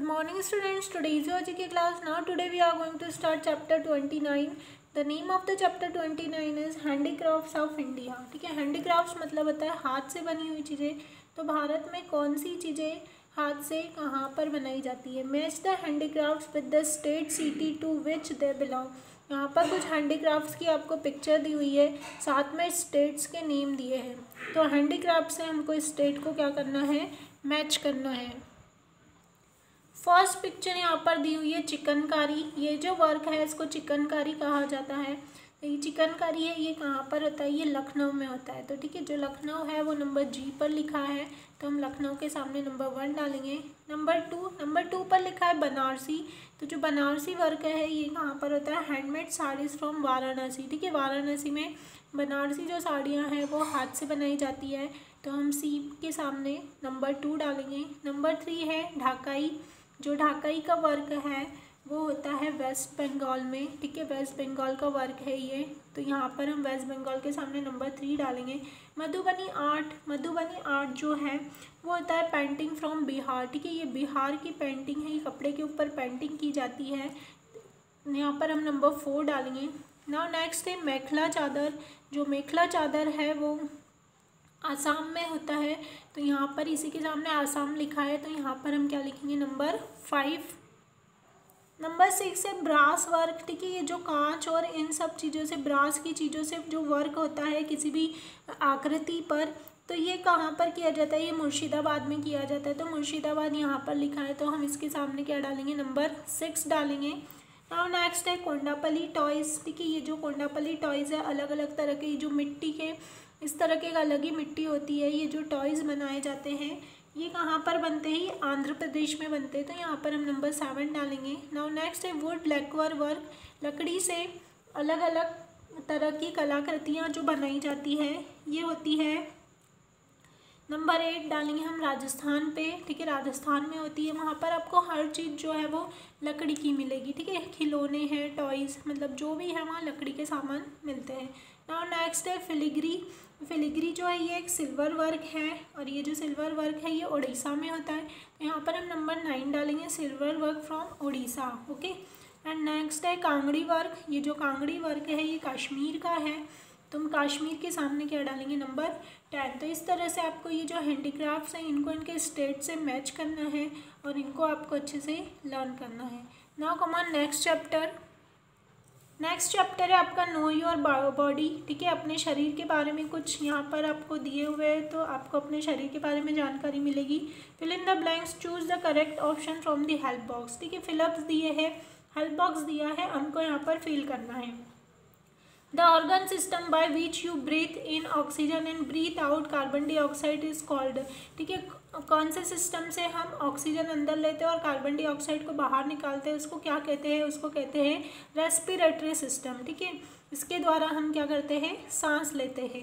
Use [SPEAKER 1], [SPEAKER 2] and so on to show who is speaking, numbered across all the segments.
[SPEAKER 1] Good morning, students. Today is your GK class. Now, today we are going to start chapter 29. The name of the chapter 29 is Handicrafts of India. ठीक है handicrafts मतलब होता है हाथ से बनी हुई चीज़ें तो भारत में कौन सी चीज़ें हाथ से कहाँ पर बनाई जाती है match the handicrafts with the state city to which they belong यहाँ पर कुछ हैंडीक्राफ्ट्स की आपको पिक्चर दी हुई है साथ में स्टेट्स के नेम दिए हैं तो हैंडीक्राफ्ट से हमको स्टेट को क्या करना है मैच करना है फ़र्स्ट पिक्चर यहाँ पर दी हुई है चिकनकारी। ये जो वर्क है, इसको चिकनकारी कहा जाता है। तो ये चिकनकारी है, ये कहाँ पर होता है? ये लखनऊ में होता है। तो ठीक है, जो लखनऊ है, वो नंबर जी पर लिखा है। तो हम लखनऊ के सामने नंबर वन डालेंगे। नंबर टू नंबर टू पर लिखा है बनारसी। तो जो बनारसी वर्क है, ये कहाँ पर होता है? हैंडमेड साड़ीज़ फ्रॉम वाराणसी ठीक है वाराणसी में बनारसी जो साड़ियाँ हैं, वो हाथ से बनाई जाती है। तो हम सी के सामने नंबर टू डालेंगे। नंबर थ्री है ढाकाई। जो ढाकाई का वर्क है, वो होता है वेस्ट बंगाल में। ठीक है, वेस्ट बंगाल का वर्क है ये। तो यहाँ पर हम वेस्ट बंगाल के सामने नंबर थ्री डालेंगे। मधुबनी आर्ट मधुबनी आर्ट जो है, वो होता है पेंटिंग फ्रॉम बिहार। ठीक है, ये बिहार की पेंटिंग है, ये कपड़े के ऊपर पेंटिंग की जाती है। यहाँ पर हम नंबर फोर डालेंगे। नाउ नेक्स्ट है मेखला चादर। जो मेखला चादर है, वो आसाम में होता है। तो यहाँ पर इसी के सामने आसाम लिखा है। तो यहाँ पर हम क्या लिखेंगे? नंबर फाइव नंबर सिक्स है ब्रास वर्क ठीक है ये जो कांच और इन सब चीज़ों से ब्रास की चीज़ों से जो वर्क होता है किसी भी आकृति पर तो ये कहाँ पर किया जाता है? ये मुर्शिदाबाद में किया जाता है। तो मुर्शिदाबाद यहाँ पर लिखा है। तो हम इसके सामने क्या डालेंगे? नंबर सिक्स डालेंगे। और नेक्स्ट है कोंडापली टॉयज़ ठीक है ये जो कोंडापली टॉयज़ है अलग अलग तरह के जो मिट्टी के इस तरह के अलग ही मिट्टी होती है, ये जो टॉयज़ बनाए जाते हैं, ये कहाँ पर बनते हैं? आंध्र प्रदेश में बनते हैं तो यहाँ पर हम नंबर सेवन डालेंगे। नाउ नेक्स्ट है वुड लेकवर वर्क लकड़ी से अलग अलग तरह की कलाकृतियाँ जो बनाई जाती है, ये होती है। नंबर एट डालेंगे हम राजस्थान पे। ठीक है, राजस्थान में होती है। वहाँ पर आपको हर चीज़ जो है वो लकड़ी की मिलेगी। ठीक है, खिलौने हैं टॉयज़ मतलब जो भी है वहाँ लकड़ी के सामान मिलते हैं। नाउ नेक्स्ट है फिलिग्री फिलिग्री जो है, ये एक सिल्वर वर्क है और ये जो सिल्वर वर्क है, ये उड़ीसा में होता है। तो यहाँ पर हम नंबर नाइन डालेंगे silver work from Orissa okay and next है कांगड़ी वर्क ये जो कांगड़ी वर्क है, ये कश्मीर का है। तो हम कश्मीर के सामने क्या डालेंगे? नंबर टेन तो इस तरह से आपको ये जो हैंडीक्राफ्ट्स हैं, इनको इनके स्टेट से मैच करना है और इनको आपको अच्छे से लर्न करना है। Now come on next chapter next chapter है आपका नो योर बॉडी ठीक है? अपने शरीर के बारे में कुछ यहाँ पर आपको दिए हुए हैं तो आपको अपने शरीर के बारे में जानकारी मिलेगी। Fill in the blanks choose the correct option from the help box ठीक है? फिलअप्स दिए हैं हेल्प बॉक्स दिया है, हमको यहाँ पर फिल करना है। The organ system by which you breathe in oxygen and breathe out carbon dioxide is called ठीक है? कौन से सिस्टम से हम ऑक्सीजन अंदर लेते हैं और कार्बन डाइऑक्साइड को बाहर निकालते हैं? उसको क्या कहते हैं? उसको कहते हैं रेस्पिरेटरी सिस्टम ठीक है? इसके द्वारा हम क्या करते हैं? सांस लेते हैं।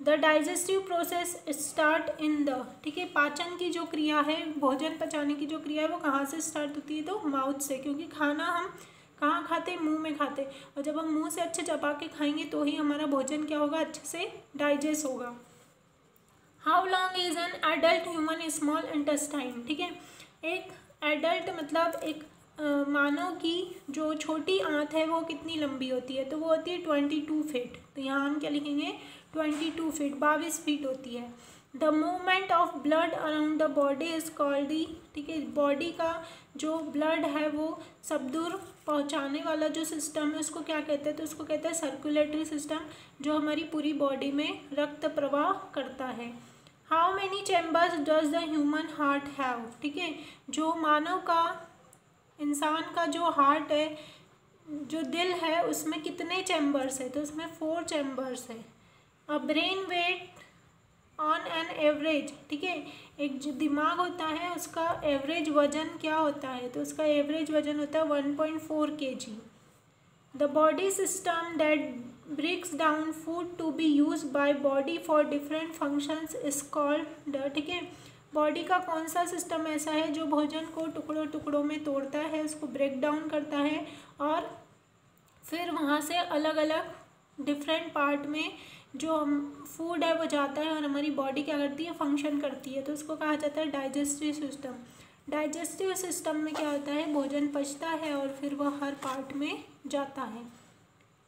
[SPEAKER 1] The digestive process start in the ठीक है? पाचन की जो क्रिया है, भोजन पचाने की जो क्रिया है, वो कहाँ से स्टार्ट होती है? तो माउथ से, क्योंकि खाना हम कहाँ खाते? मुँह में खाते। और जब हम मुँह से अच्छे चबा के खाएँगे तो ही हमारा भोजन क्या होगा? अच्छे से डाइजेस्ट होगा। How long is an adult human small intestine ठीक है? एक एडल्ट मतलब एक मानव की जो छोटी आंत है, वो कितनी लंबी होती है? तो वो होती है ट्वेंटी टू फीट तो यहाँ हम क्या लिखेंगे? ट्वेंटी टू फीट बाईस फीट होती है। The movement of blood around the body is called the ठीक है बॉडी का जो ब्लड है वो सब दूर पहुँचाने वाला जो सिस्टम है, उसको क्या कहते हैं? तो उसको कहते हैं सर्कुलेटरी सिस्टम जो हमारी पूरी बॉडी में रक्त प्रवाह करता है। How many chambers does the human heart have ठीक है, जो मानव का, इंसान का जो हार्ट है, जो दिल है, उसमें कितने चैम्बर्स है? तो उसमें फोर चैम्बर्स है। A brain weight on an average ठीक है? एक जो दिमाग होता है, उसका एवरेज वज़न क्या होता है? तो उसका एवरेज वज़न होता है one point four K G the body system that breaks down food to be use by body for different functions is called ठीक है? बॉडी का कौन सा सिस्टम ऐसा है जो भोजन को टुकड़ों टुकड़ों में तोड़ता है, उसको ब्रेक डाउन करता है और फिर वहाँ से अलग अलग डिफरेंट पार्ट में जो हम फ़ूड है, वो जाता है और हमारी बॉडी क्या करती है फ़ंक्शन करती है। तो उसको कहा जाता है डाइजेस्टिव सिस्टम डाइजेस्टिव सिस्टम में क्या होता है, भोजन पचता है और फिर वह हर पार्ट में जाता है।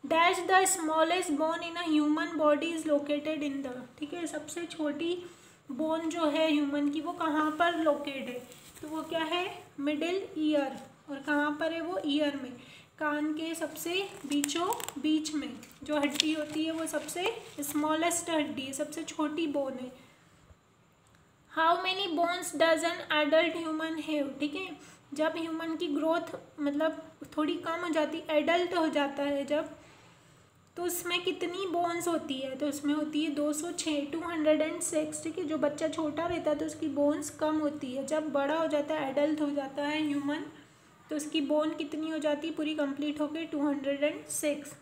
[SPEAKER 1] Dash the smallest bone in human body is located in the ठीक है, सबसे छोटी बोन जो है ह्यूमन की, वो कहाँ पर लोकेट है? तो वो क्या है? मिडिल ईयर और कहाँ पर है? वो ईयर में। कान के सबसे बीचों बीच में, जो हड्डी होती है, वो सबसे स्मॉलेस्ट हड्डी है सबसे छोटी बोन है। How many bones does an adult human have ठीक है? जब ह्यूमन की ग्रोथ मतलब थोड़ी कम हो जाती एडल्ट हो जाता है जब तो उसमें कितनी बोन्स होती है? तो उसमें होती है दो सौ छः टू हंड्रेड एंड सिक्स ठीक है? जो बच्चा छोटा रहता है तो उसकी बोन्स कम होती है। जब बड़ा हो जाता है एडल्ट हो जाता है ह्यूमन तो उसकी बोन कितनी हो जाती है? पूरी कंप्लीट हो गई two hundred and six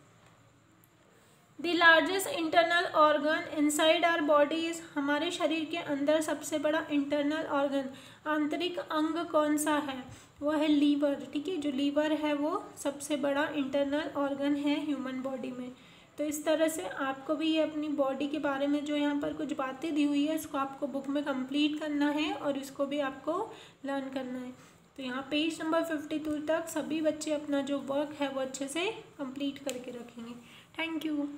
[SPEAKER 1] the largest internal organ inside our bodies हमारे शरीर के अंदर सबसे बड़ा इंटरनल ऑर्गन आंतरिक अंग कौन सा है? वो है लीवर, ठीक है? जो लीवर है वो सबसे बड़ा इंटरनल ऑर्गन है ह्यूमन बॉडी में। तो इस तरह से आपको भी ये अपनी बॉडी के बारे में जो यहाँ पर कुछ बातें दी हुई है, इसको आपको बुक में कंप्लीट करना है और इसको भी आपको लर्न करना है। तो यहाँ पेज नंबर फिफ्टी टू तक सभी बच्चे अपना जो वर्क है वो अच्छे से कंप्लीट करके रखेंगे। Thank you